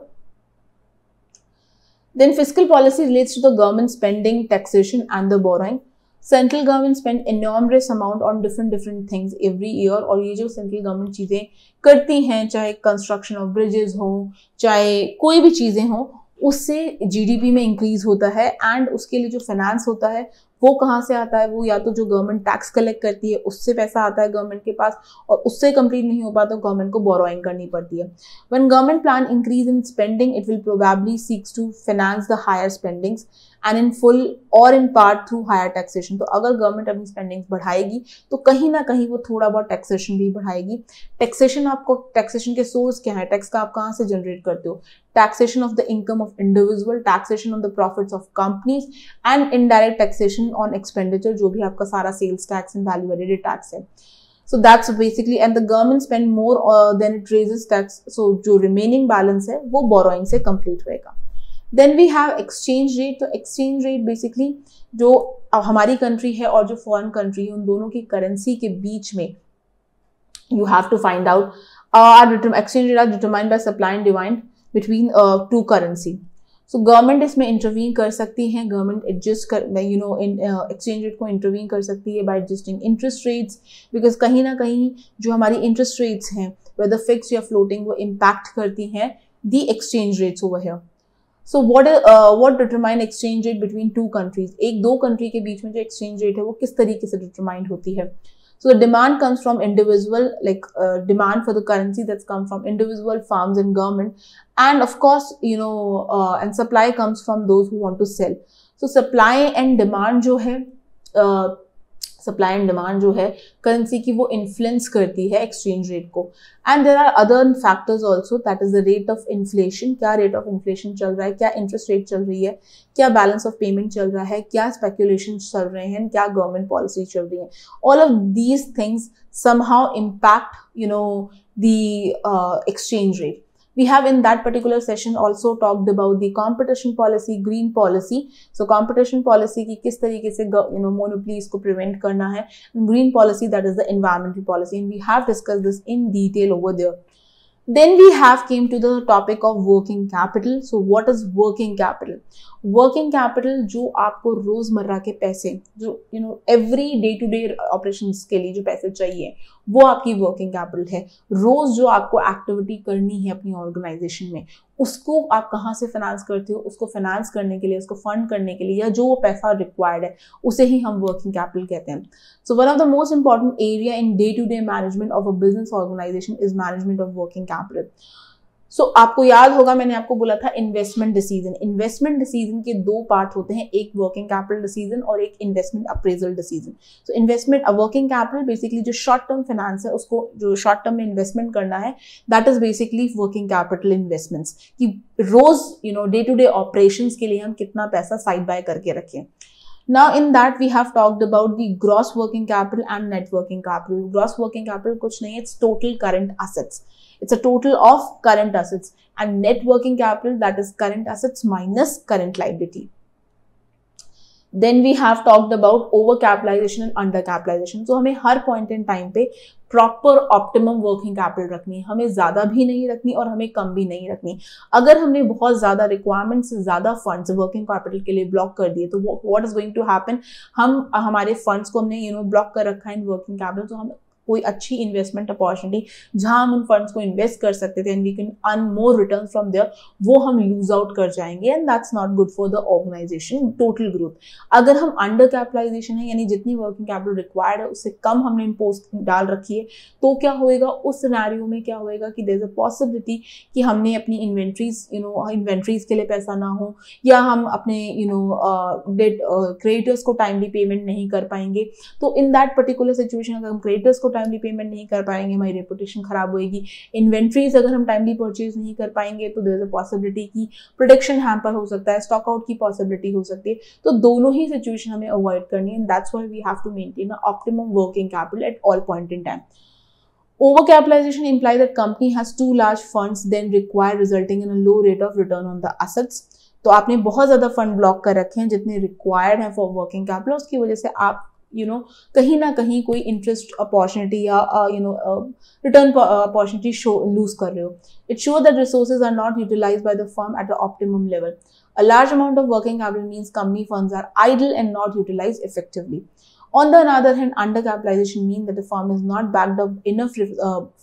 Then fiscal policy relates to the government spending, taxation and the borrowing. Central government spend enormous amount on different different things every year और ये जो central government चीज़ें करती हैं चाहे construction of bridges हो चाहे कोई भी चीज़ें हो उससे जीडीपी में इंक्रीज होता है एंड उसके लिए जो फाइनेंस होता है वो कहाँ से आता है, वो या तो जो गवर्नमेंट टैक्स कलेक्ट करती है, उससे पैसा आता है गवर्नमेंट के पास और उससे कंप्लीट नहीं हो पाता गवर्नमेंट को बोरोइंग करनी पड़ती है। When government plan increase in spending it will probably seeks to finance the higher spendings and in full और in part through higher taxation तो अगर गवर्नमेंट अपनी स्पेंडिंग बढ़ाएगी तो कहीं ना कहीं वो थोड़ा बहुत टैक्सेशन भी बढ़ाएगी। टैक्सेशन आपको टैक्सेशन के सोर्स क्या है? टैक्स का आप कहाँ से जनरेट करते हो? Taxation of the income of individual taxation of the profits of companies and indirect taxation on expenditure जो भी आपका सारा sales tax and value added tax है। So that's basically and the government spend more uh, than it raises tax so जो remaining balance है वो borrowing से complete होएगा। Then we have exchange rate तो एक्सचेंज रेट बेसिकली जो हमारी country है और जो फॉरेन कंट्री है उन दोनों की करेंसी के बीच में you have to find out exchange rate are determined by supply and demand between two currency so government इसमें इंटरवीन कर सकती है गवर्नमेंट एडजस्ट कर यू नो एक्सचेंज रेट को इंटरवीन कर सकती है by adjusting interest rates because कहीं ना कहीं जो हमारी इंटरेस्ट रेट्स हैं वेदर फिक्स या फ्लोटिंग वो इम्पैक्ट करती हैं the exchange rates over here so what what determine exchange rate between two countries एक दो कंट्री के बीच में जो एक्सचेंज रेट है, वो किस तरीके से डिटरमाइंड होती है? So the demand comes from individual, like uh, demand for the currency that's come from individual farms and government, and of course, you know, uh, and supply comes from those who want to sell. So supply and demand जो है supply and demand जो है currency की वो influence करती है exchange rate को. And there are other factors also that is the rate of inflation क्या रेट ऑफ़ इन्फ्लेशन चल रहा है? क्या इंटरेस्ट रेट चल रही है? क्या बैलेंस ऑफ़ पेमेंट चल रहा है? क्या स्पेकुलेशन चल रहे हैं? क्या गवर्नमेंट पॉलिसी चल रही है? All of these things somehow impact you know the exchange rate we have in that particular session also talked about the competition policy green policy so competition policy ki kis tarike se you know monopolies ko prevent karna hai green policy that is the environmental policy and we have discussed this in detail over there then we have came to the topic of working capital. So what is working capital? Working capital जो आपको रोज़मर्रा के पैसे जो you know every day to day operation के लिए जो पैसे चाहिए वो आपकी वर्किंग कैपिटल है। रोज जो आपको एक्टिविटी करनी है अपनी ऑर्गेनाइजेशन में, उसको आप कहाँ से फाइनेंस करते हो? उसको फाइनेंस करने के लिए, उसको फंड करने के लिए, या जो वो पैसा रिक्वायर्ड है, उसे ही हम वर्किंग कैपिटल कहते हैं। So one of the most important area in day to day management of a business organization is management of working capital so so, आपको याद होगा मैंने आपको बोला था इन्वेस्टमेंट डिसीज़न इन्वेस्टमेंट डिसीज़न के दो पार्ट होते हैं एक वर्किंग कैपिटल डिसीज़न और एक investment appraisal decision so investment working capital basically जो शॉर्ट टर्म फाइनेंस है उसको जो शॉर्ट टर्म में इन्वेस्टमेंट करना है that is basically working capital investments कि रोज you know day to day operation के लिए हम कितना पैसा साइड बाय करके रखें। Now in that we have talked about the gross working capital and net working capital. Gross working capital kuch nahi, it's total current assets. It's a total of current assets and net working capital that is current assets minus current liability. Then we have talked about over capitalization and under capitalization so हमें हर point in time पे proper optimum working capital रखनी है। हमें ज़्यादा भी नहीं रखनी और हमें कम भी नहीं रखनी। अगर हमने बहुत ज़्यादा रिक्वायरमेंट से ज़्यादा फंड्स वर्किंग कैपिटल के लिए ब्लॉक कर दिए तो what is going to happen हम, हमारे फंड्स को हमने यू नो ब्लॉक कर रखा है इन वर्किंग कैपिटल तो हम कोई अच्छी इन्वेस्टमेंट अपॉर्चुनिटी जहाँ हम उन फंड्स को इन्वेस्ट कर सकते थे and we can earn more return from there वो हम लूज आउट कर जाएँगे and that's not good for the organisation total growth अगर हम अंडर कैपिटलाइजेशन है, यानी जितनी वर्किंग कैपिटल रिक्वायर्ड है, उससे कम हमने इम्पोज डाल रखी है तो क्या होएगा? उस सिनेरियो में क्या होएगा कि देर इज़ अ पॉसिबिलिटी कि हमने अपनी इन्वेंट्रीज यू नो इन्वेंट्रीज के लिए पैसा ना हो, या हम अपने यू नो डेट क्रेडिटर्स को टाइमली पेमेंट नहीं कर पाएँगे. तो इन दैट पर्टिकुलर सिचुएशन अगर हम क्रेडिटर्स को टाइमली पेमेंट नहीं कर पाएँगे, हमारी रेपुटेशन खराब होएगी। इन्वेंट्रीज अगर हम टाइमली परचेज नहीं कर पाएँगे तो देर अ पॉसिबिलिटी की प्रोडक्शन हैम्पर हो सकता है स्टॉक आउट की पॉसिबिलिटी हो सकती है। तो दोनों ही सिचुएशन हमें अवॉइड करनी है that's why we have to maintain optimum working capital at all point in time Overcapitalization implies that company has too large funds then required resulting in a low rate of return on the assets. तो आपने बहुत ज़्यादा fund block कर रखे हैं जितने required हैं for working capital उसकी वजह से आप यू नो कहीं ना कहीं कोई इंटरेस्ट अपॉर्चुनिटी या you know return opportunity show lose कर रहे हो। It show that resources are not utilise by the firm at a optimum level a large amount of working capital means company funds are idle and not utilise effectively on the other hand under capitalisation mean that the firm is not backed up enough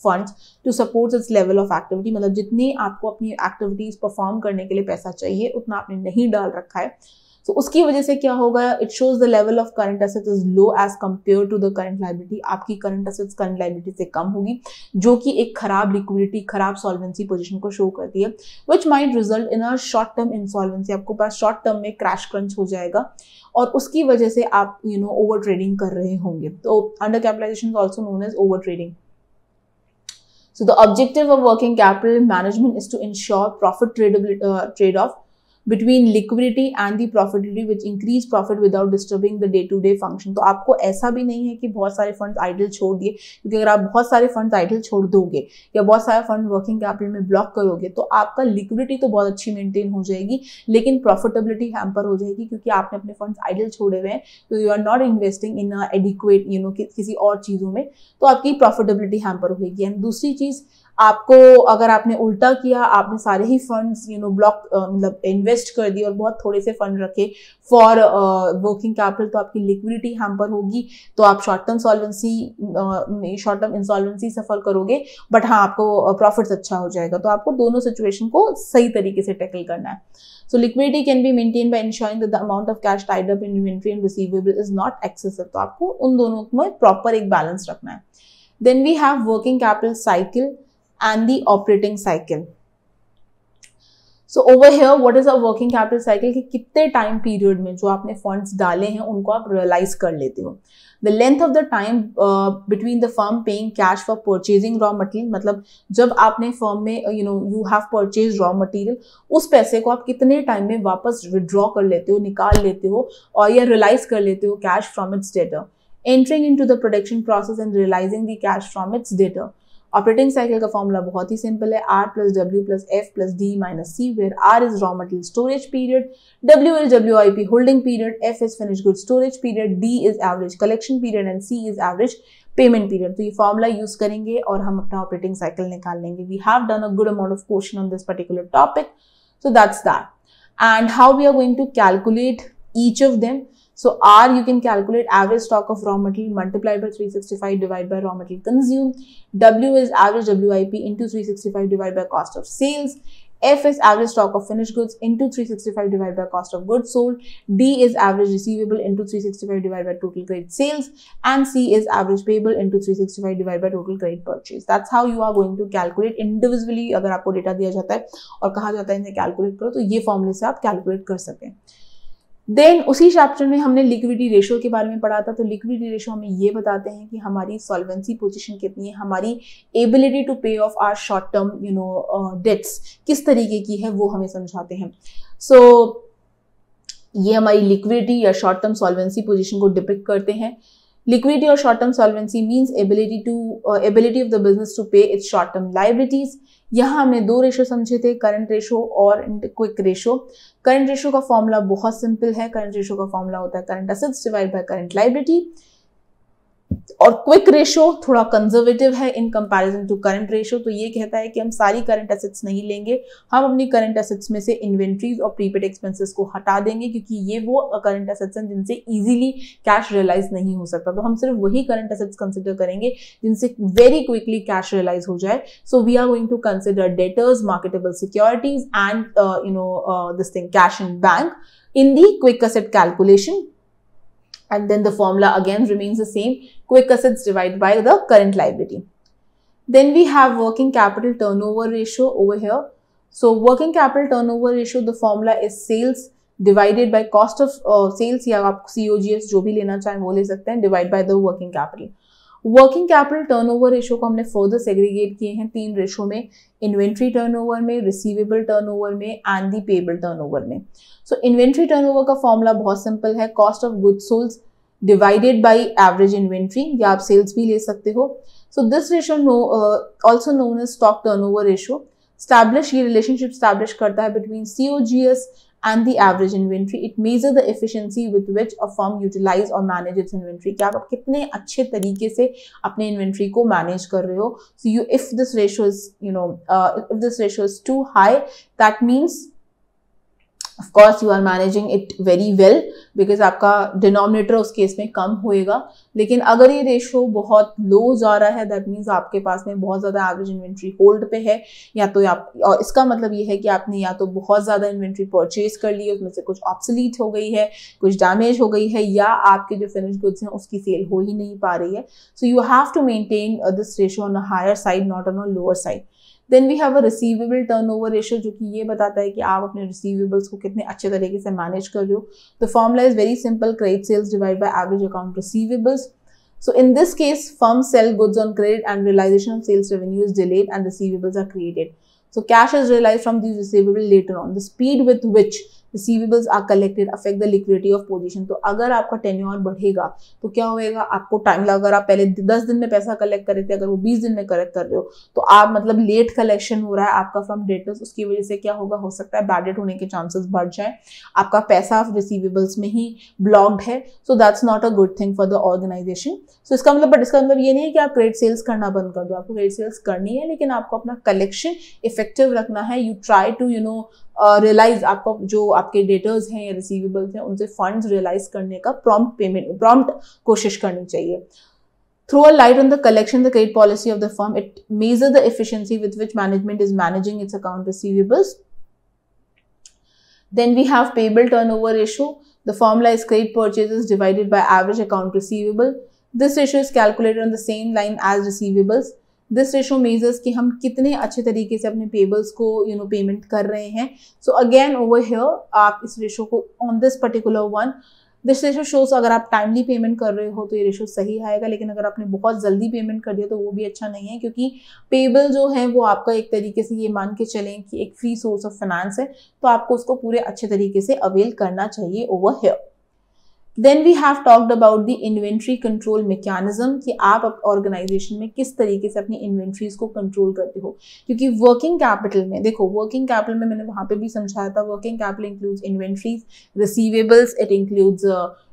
funds to support its level of activity मतलब जितनी आपको अपनी activities perform करने के लिए पैसा चाहिए, उतना आपने नहीं डाल रखा है। सो so, उसकी वजह से क्या होगा? It shows the level of current assets is low as compare to the current liability आपकी करंट एसेट्स करंट लाइबिलिटी से कम होगी जो कि एक खराब लिक्विडिटी खराब सॉल्वेंसी पोजिशन को शो करती है which might result in a short term insolvency आपको पास शॉर्ट टर्म में क्रैश क्रंच हो जाएगा और उसकी वजह से आप यू नो ओवर ट्रेडिंग कर रहे होंगे। तो under capitalisation also known as over trading the objective of working capital management is to ensure profit tradability, uh, trade-off. Between liquidity and the profitability which increase profit without disturbing the day to day function तो आपको ऐसा भी नहीं है कि बहुत सारे fund idol छोड़ दिए, क्योंकि अगर आप बहुत सारे फंड आइडल छोड़ दोगे या बहुत सारे फंड वर्किंग कैपिटल में ब्लॉक करोगे तो आपका लिक्विडिटी तो बहुत अच्छी मेंटेन हो जाएगी, लेकिन प्रॉफिटेबिलिटी हैम्पर हो जाएगी, क्योंकि आपने अपने फंड आइडल छोड़े हुए हैं तो you are not investing in adequate you know किसी और चीज़ों में तो आपकी प्रॉफिटेबिलिटी हैम्पर होगी एंड दूसरी चीज़ आपको अगर आपने उल्टा किया, आपने सारे ही फंड्स यू नो ब्लॉक मतलब इन्वेस्ट कर दिए और बहुत थोड़े से फंड रखे फॉर वर्किंग कैपिटल तो आपकी लिक्विडिटी हैम्पर होगी तो आप short term solvency short term insolvency suffer करोगे बट हाँ आपको प्रॉफिट्स अच्छा हो जाएगा। तो आपको दोनों सिचुएशन को सही तरीके से टैकल करना है। So, liquidity can be maintained by that the amount of cash tied up in inventory and receivable is not excessive. तो आपको उन दोनों में प्रॉपर एक बैलेंस रखना है। Then we have working capital cycle and the operating cycle so over here what is a working capital cycle कि कितने टाइम पीरियड में जो आपने फंड्स डाले हैं, उनको आप रियलाइज़ कर लेते हो। The length of the time between the firm paying cash for purchasing raw material मतलब जब आपने फर्म में you know you have purchase raw material उस पैसे को आप कितने टाइम में वापस विड्रॉ कर लेते हो, निकाल लेते हो, और या रियलाइज़ कर लेते हो cash from its debtor into the production process and realising the cash from its debtor operating cycle का फॉर्मूला बहुत ही सिंपल है R plus W plus F plus D minus C where R is raw material storage period W is W I P holding period F is finish good storage period D is average collection period and C is average payment period तो ये formula use करेंगे और हम अपना operating cycle निकाल लेंगे। We have done a good amount of question on this particular topic so that's that. And how we are going to calculate each of them? So R, you can calculate average stock of raw material multiplied by 365 divided by raw material consumed. W is average WIP into 365 divided by cost of sales. F is average stock of finished goods into 365 divided by cost of goods sold. D is average receivable into 365 divided by total credit sales. And C is average payable into 365 divided by total credit purchase. That's how you are going to calculate individually अगर आपको data दिया जाता है और कहा जाता है इन्हें calculate करो तो ये formula से आप सकें देन उसी चैप्टर में हमने लिक्विडिटी रेशो के बारे में पढ़ा था तो लिक्विडिटी रेशो हमें ये बताते हैं कि हमारी सॉल्वेंसी पोजीशन कितनी है हमारी ability to pay off our short term you know debts किस तरीके की है वो हमें समझाते हैं। सो so, ये हमारी लिक्विडिटी या शॉर्ट टर्म सॉल्वेंसी पोजिशन को डिपिक्ट करते हैं। लिक्विडिटी और short term solvency means ability to ability of the business to pay its short term liabilities यहाँ हमने दो रेशो समझे थे करंट रेशो और क्विक रेशो करंट रेशो का फॉर्मूला बहुत सिंपल है। करंट रेशो का फॉर्मूला होता है current assets divide by current liability और क्विक रेशो थोड़ा कंजर्वेटिव है in comparison to current ratio तो ये कहता है कि हम सारी करंट एसेट्स नहीं लेंगे। हम अपनी करंट एसेट्स में से इन्वेंट्रीज और प्रीपेड एक्सपेंसेस को हटा देंगे, क्योंकि ये वो करंट एसेट्स हैं जिनसे इजीली कैश रियलाइज़ नहीं हो सकता। तो हम सिर्फ़ वही करंट एसेट्स कंसिडर करेंगे जिनसे वेरी क्विकली कैश रियलाइज़ हो जाए। So we are going to consider debtors marketable securities and you know this thing cash in bank in the quick asset calculation. And then the formula again remains the same. Quick assets divided by the current liability. Then we have working capital turnover ratio over here. So working capital turnover ratio, the formula is sales divided by cost of uh, sales या आप COGS जो भी लेना चाहें वो ले सकते हैं divide by the working capital. Working capital turnover ratio को हमने फर्दर सेग्रीगेट किए हैं तीन रेशो में इन्वेंट्री टर्नओवर में रिसीवेबल टर्नओवर में एंड दी पेबल टर्नओवर में सो इन्वेंट्री टर्नओवर का फॉर्मूला बहुत सिंपल है cost of good sold divided by average inventory या आप सेल्स भी ले सकते हो। So this ratio no also known as stock turn over ratio establish ये रिलेशनशिप स्टैब्लिश करता है between C O G S and the average inventory it measure the efficiency with which a firm utilise और manage its inventory क्या आप कितने अच्छे तरीके से अपने इन्वेंट्री को मैनेज कर रहे हो। So you if this ratio is you know if this ratio is too high that means of course you are managing it very well because आपका डिनोमिनेटर उस केस में कम होएगा। लेकिन अगर ये रेशो बहुत लो जा रहा है दैट मीन्स आपके पास में बहुत ज़्यादा एवरेज इन्वेंट्री होल्ड पे है। या तो आप, और इसका मतलब ये है कि आपने या तो बहुत ज़्यादा इन्वेंट्री परचेज कर ली है उसमें से कुछ ऑप्सलीट हो गई है, कुछ डैमेज हो गई है, या आपके जो फिनिश गुड्स हैं, उसकी सेल हो ही नहीं पा रही है। So you have to maintain this ratio on a higher side not on a lower side then we have a receivable turn over ratio जो कि ये बताता है कि आप अपने रिसीवेबल्स को कितने अच्छे तरीके से मैनेज कर रहे हो। The formula is very simple credit sales divide by average account receivables so in this case firm sell goods on credit and realisation of sales revenue is delayed and receivables are created so cash is realise from this receivable later on the speed with which receivables are collected affect the liquidity of position तो अगर आपका tenure बढ़ेगा तो क्या होएगा? आपको time लगा। अगर आप पहले दस दिन में पैसा कलेक्ट कर रहे थे, अगर वो बीस दिन में कलेक्ट कर रहे हो तो आप मतलब लेट कलेक्शन हो रहा है आपका फ्रॉम डेटर्स उसकी वजह से क्या होगा? हो सकता है बैडेड होने के चांसेस बढ़ जाए। आपका पैसा रिसीवेबल्स में ही ब्लॉक्ड है। So that's not a good thing for the organisation so इसका मतलब बट इसका मतलब ये नहीं है कि आप क्रेडिट सेल्स करना बंद कर दो। आपको क्रेडिट सेल्स करनी है, लेकिन आपको अपना कलेक्शन इफ़ेक्टिव रखना है। You try to you know realise uh, आपका जो आपके डेटर्स हैं या रिसीवेबल्स हैं उनसे फंड्स रियलाइज़ करने का प्रॉम्प्ट पेमेंट प्रॉम्प्ट कोशिश करनी चाहिए। Through a light on the collection the credit policy of the firm it measure the efficiency with which management is managing its account receivables then we have payable turn over ratio the formula is credit purchase divided by average account receivable this ratio is calculated on the same line as receivables this ratio measures कि हम कितने अच्छे तरीके से अपने payables को you know payment कर रहे हैं। सो अगेन ओवर हियर आप इस रेशो को on this particular one this ratio shows अगर आप टाइमली पेमेंट कर रहे हो तो ये रेशो सही आएगा, लेकिन अगर आपने बहुत जल्दी पेमेंट कर दिया तो वो भी अच्छा नहीं है, क्योंकि पेबल जो है वो आपका एक तरीके से ये मान के चलें कि एक फ्री सोर्स ऑफ़ फाइनेंस है तो आपको उसको पूरे अच्छे तरीके से अवेल करना चाहिए over here then we have talked about the inventory control mechanism कि आप ऑर्गेनाइजेशन में किस तरीके से अपनी इन्वेंट्रीज को कंट्रोल करते हो। क्योंकि वर्किंग कैपिटल में, देखो वर्किंग कैपिटल में मैंने वहाँ पे भी समझाया था working capital includes inventories receivables it includes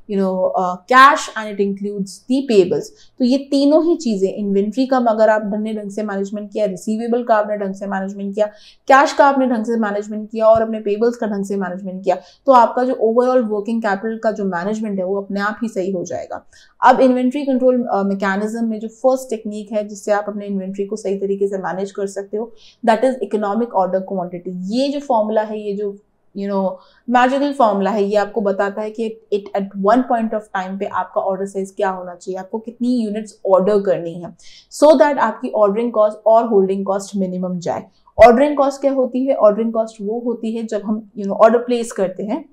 you know cash and it includes the payables तो ये तीनों ही चीज़ें इन्वेंट्री का अगर आप ढंग ढंग से मैनेजमेंट किया रिसीवेबल का आपने ढंग से मैनेजमेंट किया कैश का आपने ढंग से मैनेजमेंट किया और अपने पेबल्स का ढंग से मैनेजमेंट किया तो आपका जो ओवरऑल वर्किंग कैपिटल का जो मैनेजमेंट है वो अपने आप ही सही हो जाएगा। अब इन्वेंट्री कंट्रोल मैकेनिज्म में जो फ़र्स्ट टेक्निक है जिससे आप अपने इन्वेंट्री को सही तरीके से मैनेज कर सकते हो that is economic order quantity ये जो फॉर्मूला है, ये जो यू नो मैजिकल फॉर्मूला है, ये आपको बताता है कि it at one point of time पे आपका ऑर्डर साइज़ क्या होना चाहिए, आपको कितनी यूनिट्स ऑर्डर करनी है सो so दैट आपकी ऑर्डरिंग कॉस्ट और होल्डिंग कॉस्ट मिनिमम जाए। ऑर्डरिंग कॉस्ट क्या होती है? ऑर्डरिंग कॉस्ट वो होती है जब हम यू नो ऑर्डर प्लेस करते हैं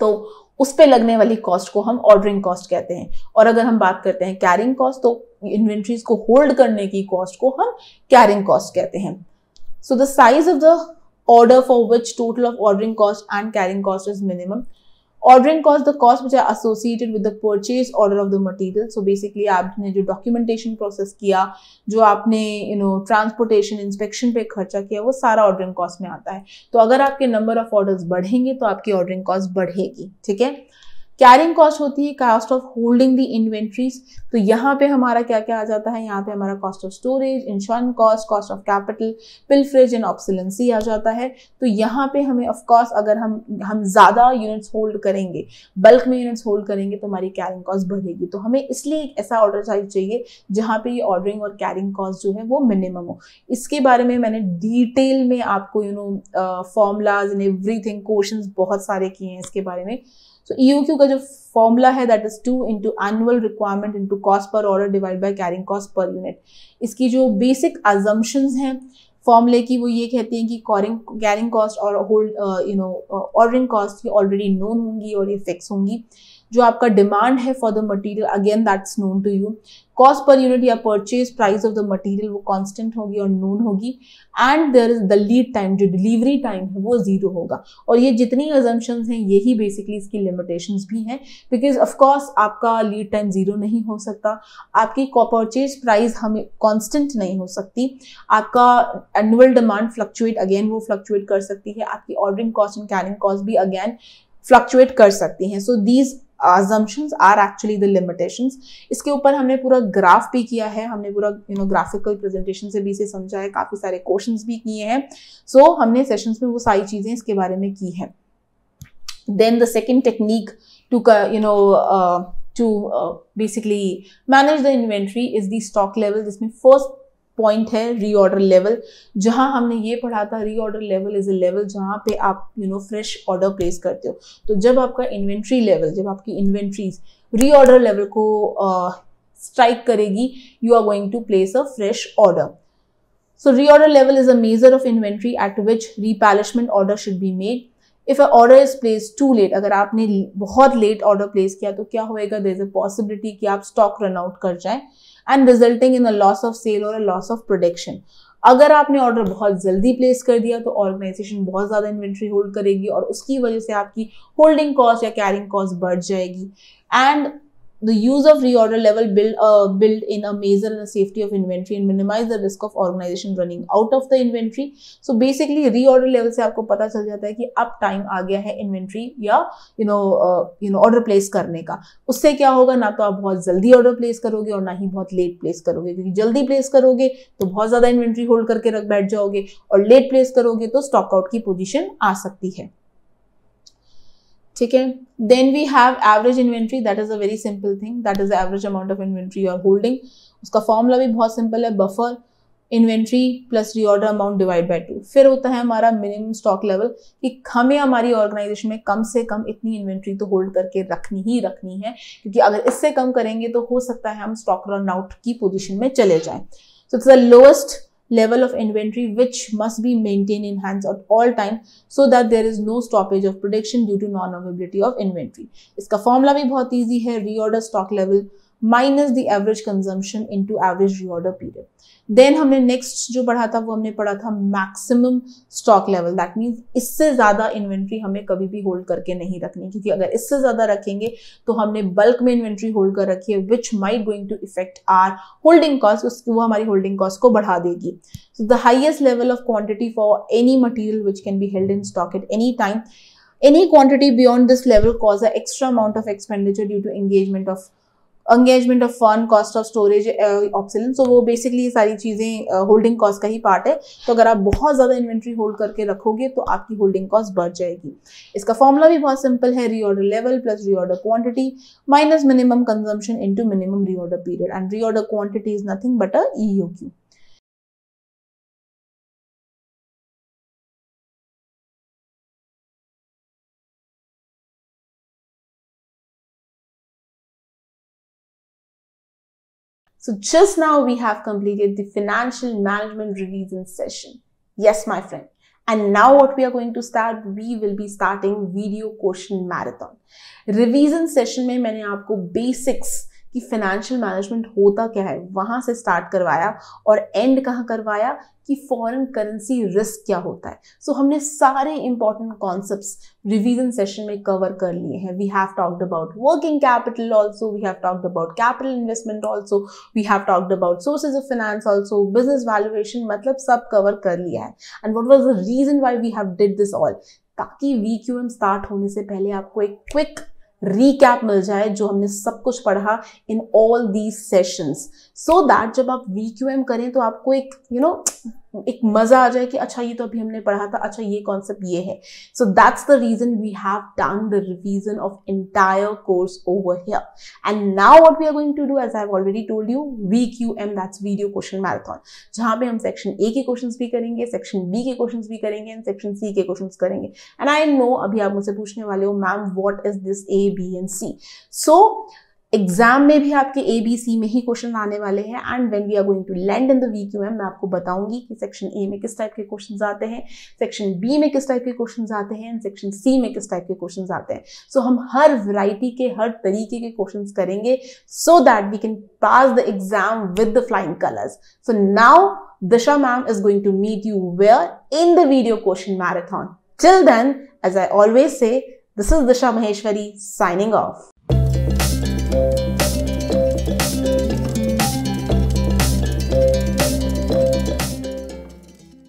तो उस पर लगने वाली कॉस्ट को हम ऑर्डरिंग कॉस्ट कहते हैं। और अगर हम बात करते हैं कैरिंग कॉस्ट तो इन्वेंट्रीज को होल्ड करने की कॉस्ट को हम कैरिंग कॉस्ट कहते हैं। So the size of the order for which total of ordering cost and carrying cost is minimum. Ordering cost, the cost which are associated with the purchase order of the material. So basically आपने जो documentation process किया जो आपने you know transportation inspection पे खर्चा किया वो सारा ordering cost में आता है तो अगर आपके number of orders बढ़ेंगे तो आपकी ordering cost बढ़ेगी ठीक है कैरिंग कॉस्ट होती है cost of holding the inventories तो यहाँ पे हमारा क्या क्या आ जाता है? यहाँ पे हमारा cost of storage insurance cost cost of capital pilferage and obsolescence आ जाता है। तो यहाँ पे हमें ऑफकोर्स अगर हम हम ज़्यादा यूनिट्स होल्ड करेंगे बल्क में यूनिट्स होल्ड करेंगे तो हमारी कैरिंग कॉस्ट बढ़ेगी। तो हमें इसलिए एक ऐसा ऑर्डर साइज़ चाहिए, जहाँ पे ये ऑर्डरिंग और कैरिंग कॉस्ट जो है वो मिनिमम हो। इसके बारे में मैंने डिटेल में आपको you know formulas and everything questions बहुत सारे किए हैं इसके बारे में। सो so, क्यू का जो फॉर्मूला है that is two into annual requirement into cost per order divide by carrying cost per unit इसकी जो बेसिक अजम्पन्स हैं फॉर्मूले की वो ये कहती हैं कि कॉरिंग कैरिंग कॉस्ट और hold you know ordering cost already known होंगी और ये फिक्स होंगी। जो आपका डिमांड है for the material again that's known to you cost per unit या purchase price of the material वो कांस्टेंट होगी और नोन होगी. And there is the lead time जो डिलीवरी टाइम है, वो ज़ीरो होगा. और ये जितनी अजम्पन हैं, यही बेसिकली इसकी लिमिटेशंस भी हैं. बिकॉज़ ऑफकोर्स आपका लीड टाइम ज़ीरो नहीं हो सकता. आपकी परचेज प्राइस हमें कॉन्स्टेंट नहीं हो सकती. आपका एनुअल डिमांड फ्लक्चुएट अगेन वो फ्लक्चुएट कर सकती है. आपकी ordering cost and carrying cost भी अगेन फ्लक्चुएट कर सकती हैं. So these assumptions are actually the limitations. इसके ऊपर हमने पूरा ग्राफ भी किया है हमने पूरा यू नो ग्राफिकल प्रेजेंटेशन से भी इसे समझा है काफ़ी सारे क्वेश्चंस भी किए हैं। सो so, हमने सेशंस में वो सारी चीज़ें इसके बारे में की हैं। Then the second technique to you know to basically manage the inventory is the stock level जिसमें फ़र्स्ट पॉइंट है रीऑर्डर लेवल जहाँ हमने ये पढ़ा था reorder level is a level जहाँ पे आप you know fresh order place करते हो. तो जब आपका इन्वेंट्री लेवल जब आपकी इन्वेंट्रीज रीऑर्डर लेवल को स्ट्राइक uh, करेगी you are going to place a fresh order reorder level is a measure of inventory at which replenishment order should be made. If an order is placed too late, अगर आपने बहुत late order place किया तो क्या होएगा? There is a possibility कि आप stock run out कर जाएँ. And resulting in a loss of sale और अ लॉस ऑफ़ प्रोडक्शन अगर आपने ऑर्डर बहुत जल्दी प्लेस कर दिया तो ऑर्गेनाइजेशन बहुत ज़्यादा इन्वेंट्री होल्ड करेगी और उसकी वजह से आपकी होल्डिंग कॉस्ट या कैरिंग कॉस्ट बढ़ जाएगी. And the use of reorder level build uh, build in a measure and a safety of inventory and minimize the risk of organization running out of the inventory. So basically reorder level से आपको पता चल जाता है कि अब time आ गया है इन्वेंट्री या you know you know order place करने का। उससे क्या होगा? ना तो आप बहुत जल्दी ऑर्डर प्लेस करोगे और ना ही बहुत लेट प्लेस करोगे क्योंकि जल्दी प्लेस करोगे तो बहुत ज़्यादा इन्वेंट्री होल्ड करके रख बैठ जाओगे और लेट प्लेस करोगे तो स्टॉक आउट की पोजिशन आ सकती है। ठीक है? Then we have average inventory that is a very simple thing that is average amount of inventory और होल्डिंग उसका फॉर्मूला भी बहुत सिंपल है. Buffer inventory plus reorder amount divide by two फिर होता है हमारा मिनिमम स्टॉक लेवल कि हमें हमारी ऑर्गेनाइजेशन में कम से कम इतनी इन्वेंट्री तो होल्ड करके रखनी ही रखनी है। क्योंकि अगर इससे कम करेंगे तो हो सकता है हम स्टॉक रन आउट की पोजिशन में चले जाएँ। So it's the lowest level of inventory which must be maintained in hands at all time so that there is no stoppage of production due to non-availability of inventory. इसका formula भी बहुत easy है reorder stock level minus the average consumption into average reorder period. Then हमने next जो पढ़ा था, वो हमने पढ़ा था maximum stock level that means इससे ज़्यादा इन्वेंट्री हमें कभी भी होल्ड करके नहीं रखनी। क्योंकि अगर इससे ज़्यादा रखेंगे तो हमने बल्क में इन्वेंट्री होल्ड कर रखी है which might going to effect our holding cost उसकी वो हमारी होल्डिंग कॉस्ट को बढ़ा देगी। So the highest level of quantity for any material which can be held in stock at any time any quantity beyond this level cause an extra amount of expenditure due to engagement of engagement of fun cost of storage option so वो basically ये सारी चीज़ें holding cost का ही part है। तो अगर आप बहुत ज़्यादा इन्वेंट्री होल्ड करके रखोगे तो आपकी होल्डिंग कॉस्ट बढ़ जाएगी। इसका फॉर्मूला भी बहुत सिंपल है reorder level plus reorder quantity minus minimum consumption into minimum reorder period and reorder quantity is nothing but a EOQ So just now we have completed the financial management revision session. Yes, my friend. And now what we are going to start, we will be starting video question marathon. Revision session में मैंने आपको basics कि financial management होता क्या है? वहाँ से start करवाया और एंड कहाँ करवाया? कि फॉरेन करेंसी रिस्क क्या होता है? सो so, हमने सारे इंपॉर्टेंट कॉन्सेप्ट्स रिवीजन सेशन में कवर कर लिए हैं. We have talked about working capital also we have talked about capital investment also we have talked about sources of finance also business valuation मतलब सब cover कर लिया है. And what was the reason why we have did this all ताकि V Q M start होने से पहले आपको एक क्विक रिकैप मिल जाए जो हमने सब कुछ पढ़ा in all these sessions so that जब आप वी क्यू एम करें तो आपको एक यू you नो know, एक मज़ा आ जाए कि अच्छा ये तो अभी हमने पढ़ा था अच्छा ये कॉन्सेप्ट ये है। So that's the reason we have done the revision of entire course over here and now what we are going to do as I have already told you V Q M that's video question marathon जहाँ पे हम section A के question भी करेंगे section B के question भी करेंगे and section C के क्वेश्चन करेंगे। एंड आई नो अभी आप मुझसे पूछने वाले हो ma'am what is this A B and C so exam में भी आपके ए बी सी में ही क्वेश्चन आने वाले हैं and when we are going to land in the V Q M मैं आपको बताऊँगी कि सेक्शन ए में किस टाइप के क्वेश्चन आते हैं सेक्शन बी में किस टाइप के क्वेश्चन आते हैं एंड सेक्शन सी में किस टाइप के क्वेश्चन आते हैं. सो so, हम हर वैरायटी के हर तरीके के क्वेश्चन करेंगे so that we can pass the exam with the flying colours so now Disha ma'am is going to meet you where in the video question marathon till then as I always say this is Disha Maheshwari signing off